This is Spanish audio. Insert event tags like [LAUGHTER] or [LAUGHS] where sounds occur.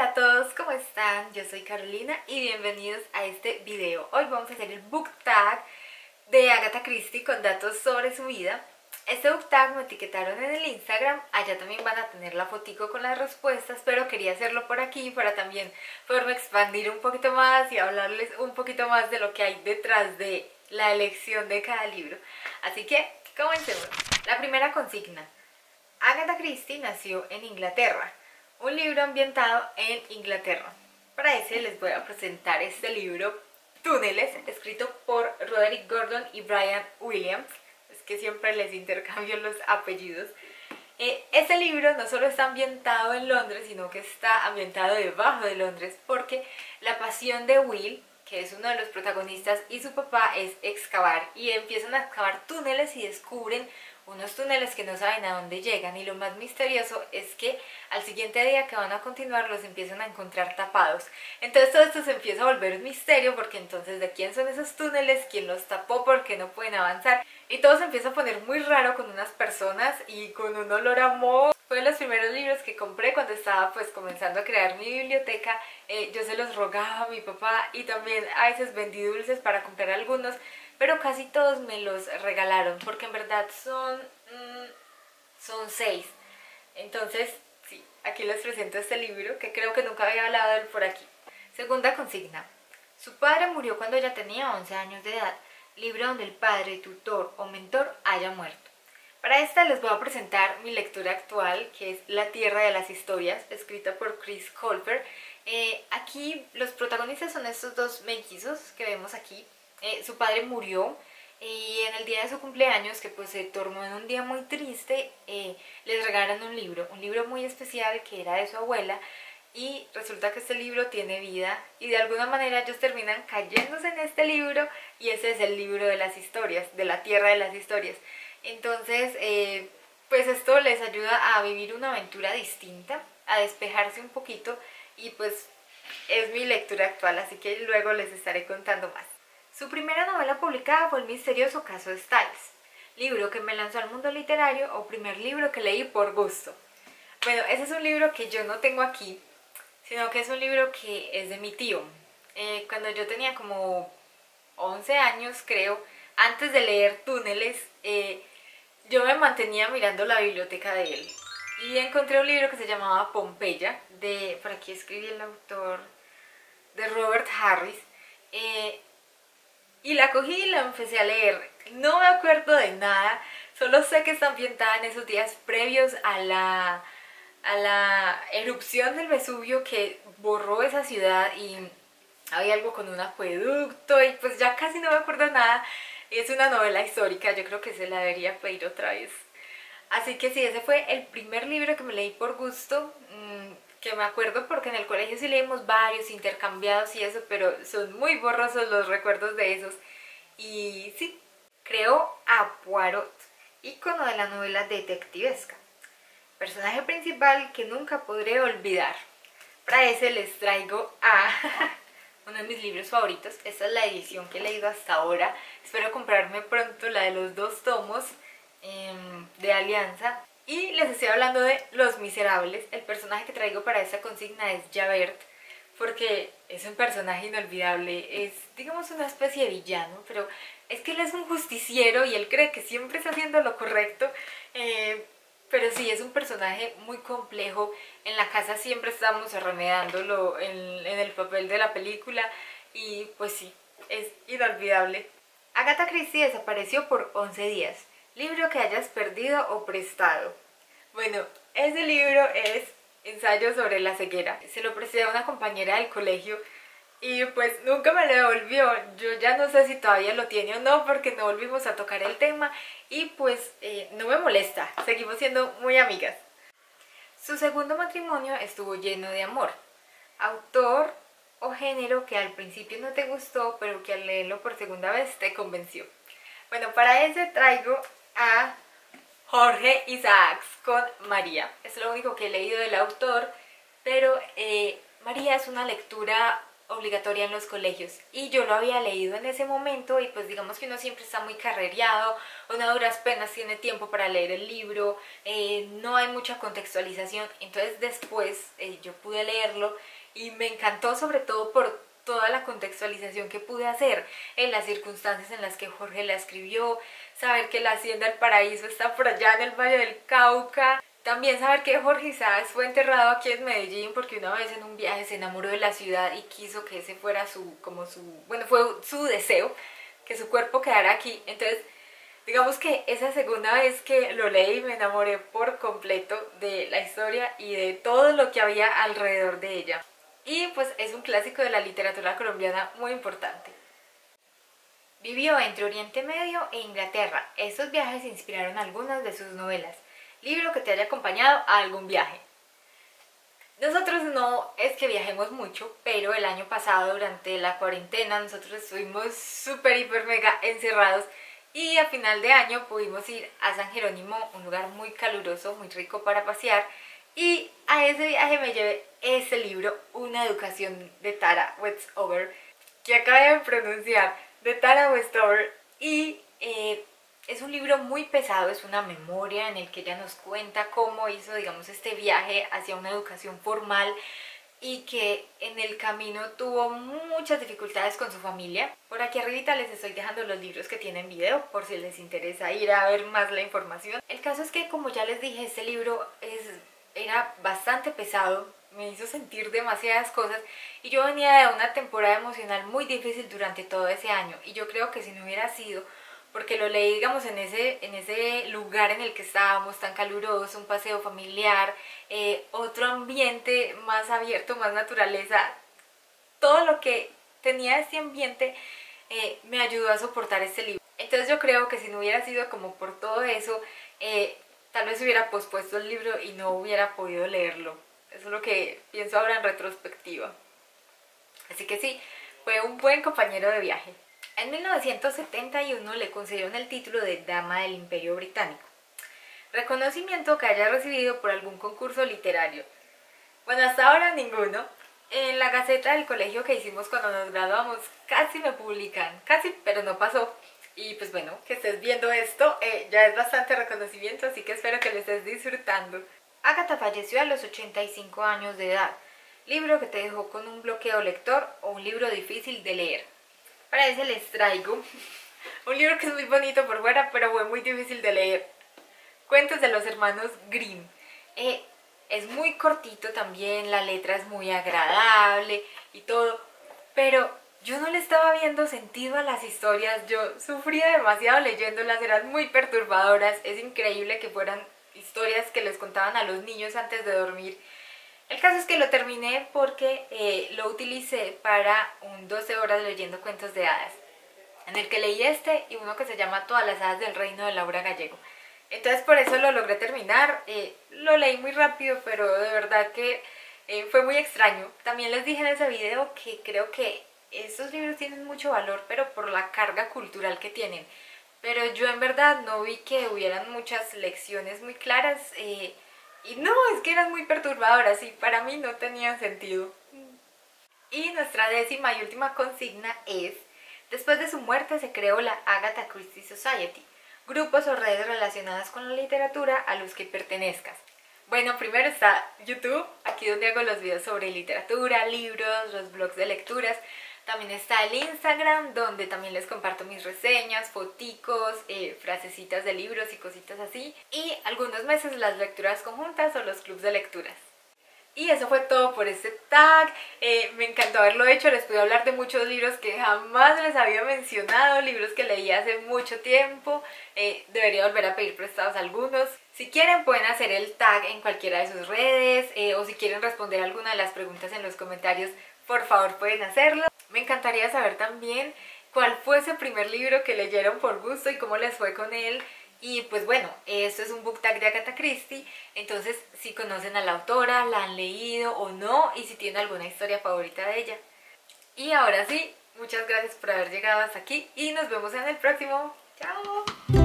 Hola a todos, ¿cómo están? Yo soy Carolina y bienvenidos a este video. Hoy vamos a hacer el book tag de Agatha Christie con datos sobre su vida. Este book tag me etiquetaron en el Instagram, allá también van a tener la fotico con las respuestas, pero quería hacerlo por aquí para también poderme expandir un poquito más y hablarles un poquito más de lo que hay detrás de la elección de cada libro. Así que, comencemos. La primera consigna. Agatha Christie nació en Inglaterra un libro ambientado en Inglaterra. Para ese les voy a presentar este libro, Túneles, escrito por Roderick Gordon y Brian Williams. Es que siempre les intercambio los apellidos. Eh, este libro no solo está ambientado en Londres, sino que está ambientado debajo de Londres, porque la pasión de Will, que es uno de los protagonistas, y su papá es excavar, y empiezan a excavar túneles y descubren unos túneles que no saben a dónde llegan y lo más misterioso es que al siguiente día que van a continuar los empiezan a encontrar tapados. Entonces todo esto se empieza a volver un misterio porque entonces de quién son esos túneles, quién los tapó, por qué no pueden avanzar y todo se empieza a poner muy raro con unas personas y con un olor a moho. Fue de los primeros libros que compré cuando estaba pues comenzando a crear mi biblioteca. Eh, yo se los rogaba a mi papá y también a veces vendí dulces para comprar algunos pero casi todos me los regalaron porque en verdad son, mm, son seis. Entonces, sí, aquí les presento este libro que creo que nunca había hablado de él por aquí. Segunda consigna. Su padre murió cuando ella tenía 11 años de edad, libro donde el padre, tutor o mentor haya muerto. Para esta les voy a presentar mi lectura actual, que es La Tierra de las Historias, escrita por Chris Colfer. Eh, aquí los protagonistas son estos dos mellizos que vemos aquí, eh, su padre murió y en el día de su cumpleaños, que pues se tornó en un día muy triste, eh, les regalan un libro, un libro muy especial que era de su abuela y resulta que este libro tiene vida y de alguna manera ellos terminan cayéndose en este libro y ese es el libro de las historias, de la tierra de las historias. Entonces, eh, pues esto les ayuda a vivir una aventura distinta, a despejarse un poquito y pues es mi lectura actual, así que luego les estaré contando más. Su primera novela publicada fue El misterioso caso de Stiles, libro que me lanzó al mundo literario o primer libro que leí por gusto. Bueno, ese es un libro que yo no tengo aquí, sino que es un libro que es de mi tío. Eh, cuando yo tenía como 11 años, creo, antes de leer Túneles, eh, yo me mantenía mirando la biblioteca de él. Y encontré un libro que se llamaba Pompeya, de, por aquí escribí el autor, de Robert Harris. Eh, y la cogí y la empecé a leer. No me acuerdo de nada, solo sé que está ambientada en esos días previos a la, a la erupción del Vesubio que borró esa ciudad y había algo con un acueducto y pues ya casi no me acuerdo nada. Es una novela histórica, yo creo que se la debería pedir otra vez. Así que sí, ese fue el primer libro que me leí por gusto. Que me acuerdo porque en el colegio sí leímos varios intercambiados y eso, pero son muy borrosos los recuerdos de esos. Y sí, creo a Poirot, ícono de la novela detectivesca. Personaje principal que nunca podré olvidar. Para ese les traigo [LAUGHS] uno de mis libros favoritos. Esta es la edición que he leído hasta ahora. Espero comprarme pronto la de los dos tomos em, de Alianza. Y les estoy hablando de Los Miserables. El personaje que traigo para esta consigna es Javert, porque es un personaje inolvidable. Es, digamos, una especie de villano, pero es que él es un justiciero y él cree que siempre está haciendo lo correcto. Eh, pero sí, es un personaje muy complejo. En la casa siempre estamos remedándolo en, en el papel de la película y pues sí, es inolvidable. Agatha Christie desapareció por 11 días. Libro que hayas perdido o prestado. Bueno, ese libro es Ensayo sobre la ceguera. Se lo presté a una compañera del colegio y pues nunca me lo devolvió. Yo ya no sé si todavía lo tiene o no porque no volvimos a tocar el tema y pues eh, no me molesta, seguimos siendo muy amigas. Su segundo matrimonio estuvo lleno de amor. Autor o género que al principio no te gustó pero que al leerlo por segunda vez te convenció. Bueno, para ese traigo a Jorge Isaacs con María. Es lo único que he leído del autor, pero eh, María es una lectura obligatoria en los colegios y yo lo había leído en ese momento y pues digamos que uno siempre está muy carrereado, una duras penas tiene tiempo para leer el libro, eh, no hay mucha contextualización, entonces después eh, yo pude leerlo y me encantó sobre todo por toda la contextualización que pude hacer en las circunstancias en las que Jorge la escribió, saber que la Hacienda del Paraíso está por allá en el Valle del Cauca, también saber que Jorge Isaac fue enterrado aquí en Medellín porque una vez en un viaje se enamoró de la ciudad y quiso que ese fuera su, como su, bueno, fue su deseo, que su cuerpo quedara aquí. Entonces, digamos que esa segunda vez que lo leí me enamoré por completo de la historia y de todo lo que había alrededor de ella. Y pues es un clásico de la literatura colombiana muy importante. Vivió entre Oriente Medio e Inglaterra. Estos viajes inspiraron algunas de sus novelas libro que te haya acompañado a algún viaje. Nosotros no es que viajemos mucho, pero el año pasado durante la cuarentena nosotros estuvimos súper, hiper, mega encerrados y a final de año pudimos ir a San Jerónimo, un lugar muy caluroso, muy rico para pasear y a ese viaje me llevé ese libro, Una educación de Tara Westover, que acabé de pronunciar, de Tara Westover y eh, es un libro muy pesado, es una memoria en el que ella nos cuenta cómo hizo, digamos, este viaje hacia una educación formal y que en el camino tuvo muchas dificultades con su familia. Por aquí arribita les estoy dejando los libros que tienen video por si les interesa ir a ver más la información. El caso es que como ya les dije, este libro es, era bastante pesado, me hizo sentir demasiadas cosas y yo venía de una temporada emocional muy difícil durante todo ese año y yo creo que si no hubiera sido porque lo leí, digamos, en ese, en ese lugar en el que estábamos, tan caluroso, un paseo familiar, eh, otro ambiente más abierto, más naturaleza, todo lo que tenía este ambiente eh, me ayudó a soportar este libro. Entonces yo creo que si no hubiera sido como por todo eso, eh, tal vez hubiera pospuesto el libro y no hubiera podido leerlo. Eso es lo que pienso ahora en retrospectiva. Así que sí, fue un buen compañero de viaje. En 1971 le concedieron el título de Dama del Imperio Británico, reconocimiento que haya recibido por algún concurso literario. Bueno, hasta ahora ninguno. En la gaceta del colegio que hicimos cuando nos graduamos casi me publican, casi, pero no pasó. Y pues bueno, que estés viendo esto eh, ya es bastante reconocimiento, así que espero que lo estés disfrutando. Agatha falleció a los 85 años de edad, libro que te dejó con un bloqueo lector o un libro difícil de leer. Para eso les traigo [LAUGHS] un libro que es muy bonito por fuera, pero fue muy difícil de leer. Cuentos de los hermanos Grimm. Eh, es muy cortito también, la letra es muy agradable y todo, pero yo no le estaba viendo sentido a las historias, yo sufría demasiado leyéndolas, eran muy perturbadoras, es increíble que fueran historias que les contaban a los niños antes de dormir el caso es que lo terminé porque eh, lo utilicé para un 12 horas leyendo cuentos de hadas, en el que leí este y uno que se llama Todas las hadas del reino de Laura Gallego. Entonces por eso lo logré terminar, eh, lo leí muy rápido, pero de verdad que eh, fue muy extraño. También les dije en ese video que creo que estos libros tienen mucho valor, pero por la carga cultural que tienen. Pero yo en verdad no vi que hubieran muchas lecciones muy claras. Y no, es que eran muy perturbadoras y para mí no tenían sentido. Y nuestra décima y última consigna es, después de su muerte se creó la Agatha Christie Society, grupos o redes relacionadas con la literatura a los que pertenezcas. Bueno, primero está YouTube, aquí donde hago los videos sobre literatura, libros, los blogs de lecturas, también está el Instagram, donde también les comparto mis reseñas, foticos, eh, frasecitas de libros y cositas así. Y algunos meses las lecturas conjuntas o los clubs de lecturas. Y eso fue todo por este tag. Eh, me encantó haberlo hecho. Les pude hablar de muchos libros que jamás les había mencionado, libros que leí hace mucho tiempo. Eh, debería volver a pedir prestados algunos. Si quieren pueden hacer el tag en cualquiera de sus redes o si quieren responder alguna de las preguntas en los comentarios, por favor pueden hacerlo. Me encantaría saber también cuál fue ese primer libro que leyeron por gusto y cómo les fue con él. Y pues bueno, esto es un book tag de Agatha Christie, entonces si conocen a la autora, la han leído o no, y si tienen alguna historia favorita de ella. Y ahora sí, muchas gracias por haber llegado hasta aquí y nos vemos en el próximo. ¡Chao!